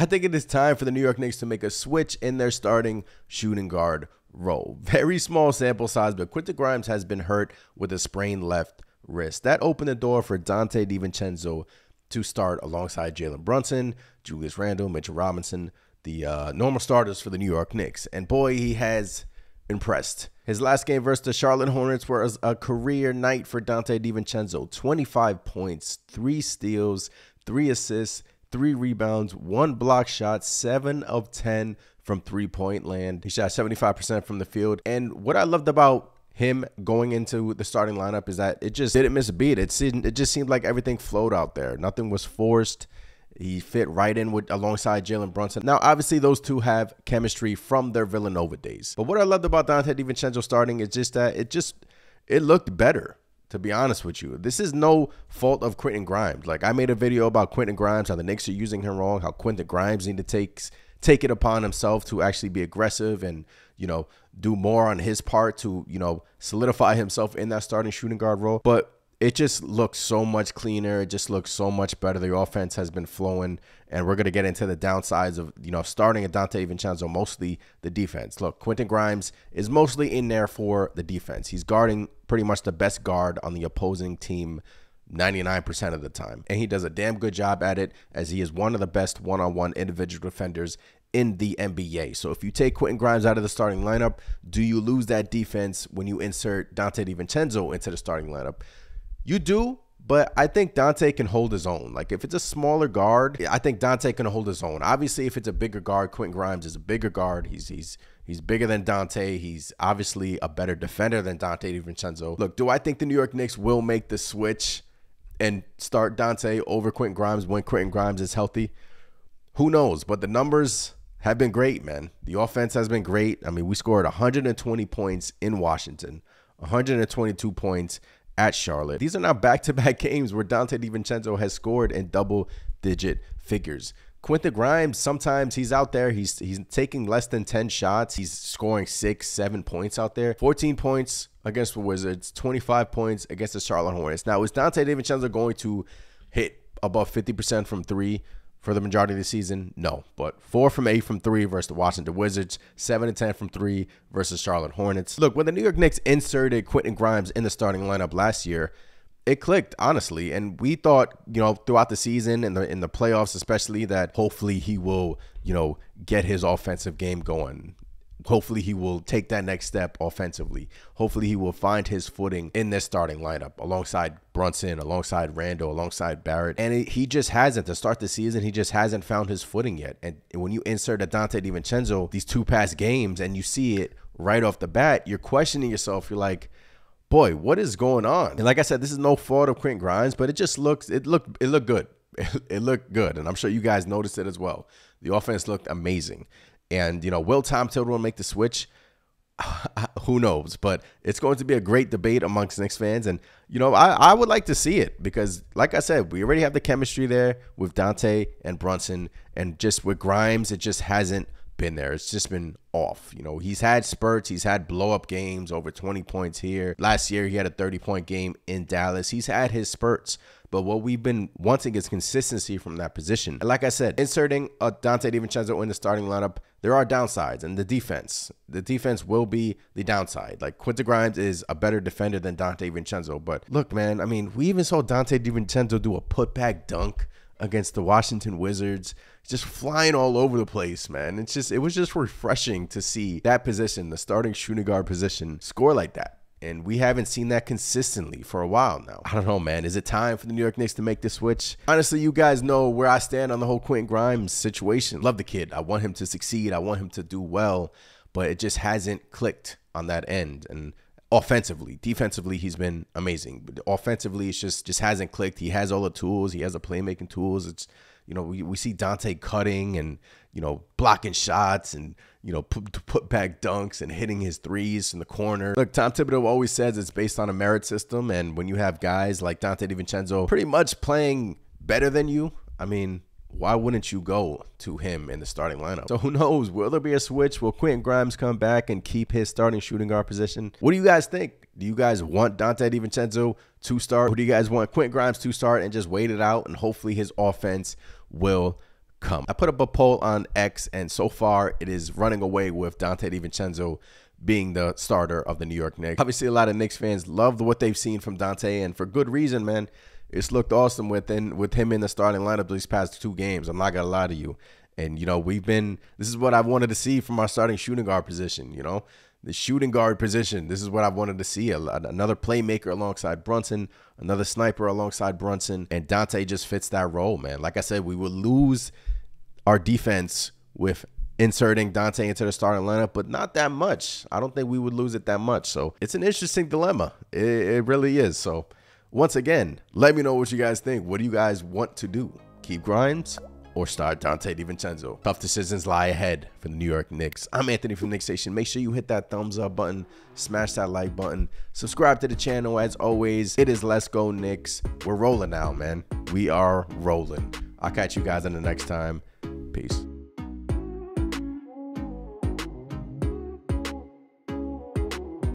I think it is time for the New York Knicks to make a switch in their starting shooting guard role. Very small sample size, but Quentin Grimes has been hurt with a sprained left wrist. That opened the door for Donte DiVincenzo to start alongside Jalen Brunson, Julius Randle, Mitchell Robinson, the uh, normal starters for the New York Knicks. And boy, he has impressed. His last game versus the Charlotte Hornets was a career night for Donte DiVincenzo 25 points, three steals, three assists, three rebounds, one block shot, seven of 10 from three point land. He shot 75% from the field. And what I loved about him going into the starting lineup is that it just didn't miss a beat. It seemed, it just seemed like everything flowed out there. Nothing was forced. He fit right in with alongside Jalen Brunson. Now, obviously, those two have chemistry from their Villanova days. But what I loved about Donte DiVincenzo starting is just that it just it looked better. To be honest with you, this is no fault of Quentin Grimes. Like I made a video about Quentin Grimes, how the Knicks are using him wrong, how Quentin Grimes need to take take it upon himself to actually be aggressive and you know do more on his part to you know solidify himself in that starting shooting guard role. But it just looks so much cleaner. It just looks so much better. The offense has been flowing, and we're gonna get into the downsides of you know starting a Donte Vincenzo, mostly the defense. Look, Quentin Grimes is mostly in there for the defense. He's guarding pretty much the best guard on the opposing team 99% of the time. And he does a damn good job at it as he is one of the best one on one individual defenders in the NBA. So if you take Quentin Grimes out of the starting lineup, do you lose that defense when you insert Donte DiVincenzo into the starting lineup? You do, but I think Donte can hold his own. Like if it's a smaller guard, I think Donte can hold his own. Obviously, if it's a bigger guard, Quentin Grimes is a bigger guard. He's he's he's bigger than Donte. He's obviously a better defender than Donte DiVincenzo. Look, do I think the New York Knicks will make the switch and start Donte over Quentin Grimes when Quentin Grimes is healthy? Who knows? But the numbers have been great, man. The offense has been great. I mean, we scored 120 points in Washington, 122 points at Charlotte. These are not back-to-back games where Donte DiVincenzo has scored in double-digit figures. Quentin Grimes, sometimes he's out there, he's he's taking less than 10 shots. He's scoring six, seven points out there. 14 points against the Wizards, 25 points against the Charlotte Hornets. Now, is Donte DiVincenzo going to hit above 50% from three? For the majority of the season? No, but four from eight from three versus the Washington Wizards, seven and ten from three versus Charlotte Hornets. Look, when the New York Knicks inserted Quentin Grimes in the starting lineup last year, it clicked honestly, and we thought you know throughout the season and the in the playoffs especially that hopefully he will you know get his offensive game going hopefully he will take that next step offensively. Hopefully he will find his footing in this starting lineup alongside Brunson, alongside Randle, alongside Barrett. And he just hasn't. To start the season, he just hasn't found his footing yet. And when you insert a Donte DiVincenzo these two past games and you see it right off the bat, you're questioning yourself. You're like, boy, what is going on? And like I said, this is no fault of Quentin Grimes, but it just looks, it looked, it looked good. It looked good. And I'm sure you guys noticed it as well. The offense looked amazing. And, you know, will Tom Thibodeau make the switch? Who knows? But it's going to be a great debate amongst Knicks fans. And, you know, I, I would like to see it because, like I said, we already have the chemistry there with Donte and Brunson. And just with Grimes, it just hasn't been there. It's just been off. You know, he's had spurts, he's had blow up games over 20 points here. Last year, he had a 30 point game in Dallas. He's had his spurts. But what we've been wanting is consistency from that position. And like I said, inserting a Donte DiVincenzo in the starting lineup, there are downsides. And the defense, the defense will be the downside. Like Quentin Grimes is a better defender than Donte DiVincenzo. But look, man, I mean, we even saw Donte DiVincenzo do a putback dunk against the Washington Wizards, just flying all over the place, man. It's just it was just refreshing to see that position, the starting shooting guard position, score like that. And we haven't seen that consistently for a while now. I don't know, man. Is it time for the New York Knicks to make the switch? Honestly, you guys know where I stand on the whole Quentin Grimes situation. Love the kid. I want him to succeed. I want him to do well, but it just hasn't clicked on that end. And offensively, defensively, he's been amazing. But offensively, it's just just hasn't clicked. He has all the tools. He has the playmaking tools. It's you know, we, we see Donte cutting and, you know, blocking shots and, you know, put, put back dunks and hitting his threes in the corner. Look, Tom Thibodeau always says it's based on a merit system. And when you have guys like Donte DiVincenzo pretty much playing better than you, I mean, why wouldn't you go to him in the starting lineup? So who knows? Will there be a switch? Will Quentin Grimes come back and keep his starting shooting guard position? What do you guys think? Do you guys want Donte DiVincenzo to start? Who do you guys want Quentin Grimes to start and just wait it out and hopefully his offense will come. I put up a poll on X, and so far it is running away with Donte DiVincenzo being the starter of the New York Knicks. Obviously, a lot of Knicks fans love what they've seen from Donte, and for good reason, man. It's looked awesome within with him in the starting lineup these past two games. I'm not gonna lie to you. And you know, we've been this is what I wanted to see from our starting shooting guard position, you know. The shooting guard position. This is what I wanted to see. Another playmaker alongside Brunson, another sniper alongside Brunson, and Donte just fits that role, man. Like I said, we would lose our defense with inserting Donte into the starting lineup, but not that much. I don't think we would lose it that much. So it's an interesting dilemma. It, it really is. So once again, let me know what you guys think. What do you guys want to do? Keep Grimes or start Donte DiVincenzo? Tough decisions lie ahead for the New York Knicks. I'm Anthony from Knicks Nation. Make sure you hit that thumbs up button, smash that like button, subscribe to the channel. As always, it is Let's Go Knicks. We're rolling now, man. We are rolling. I'll catch you guys in the next time. Peace.